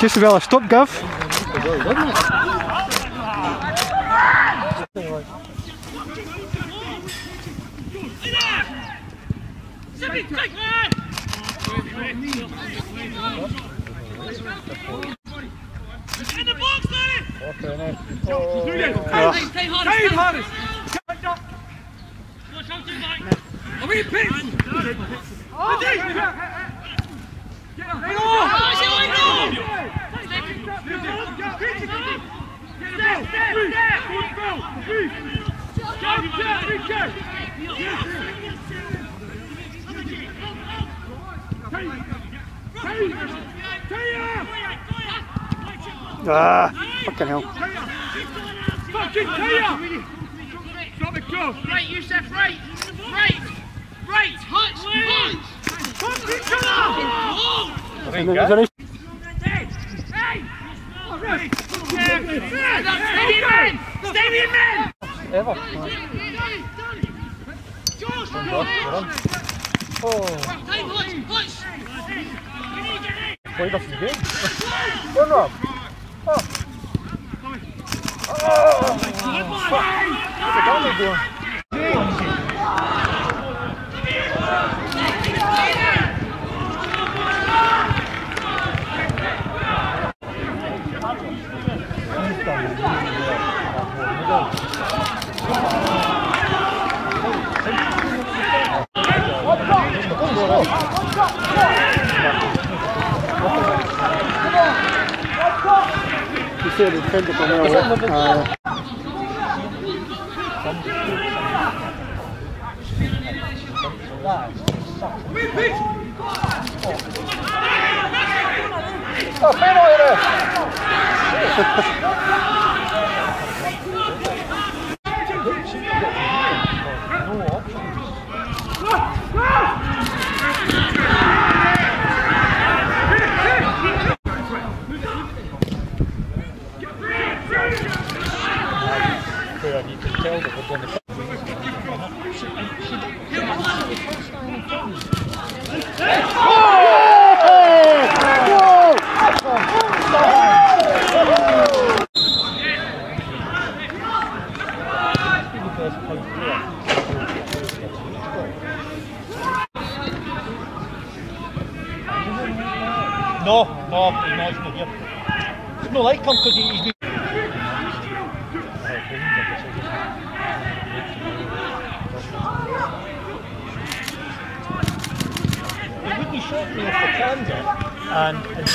Just wel een stop, Gav. In the box! Watch out, Mike! Are Ah, fucking hell. Fucking Taya! Stop it, go! Right, Youssef, right! Right! Right! Hutch! Hutch! Fucking Taya! Hey! Hey! Evo. Foi da fuga? Ô, não. Ó. Ó. Você dá um negócio. Thank you. ser diferente como eu. Ah, Tá fino, Aire! Oh, penalty there! No, no, he's not, here. It's not like him because he, he's. certainly a pretender. And, and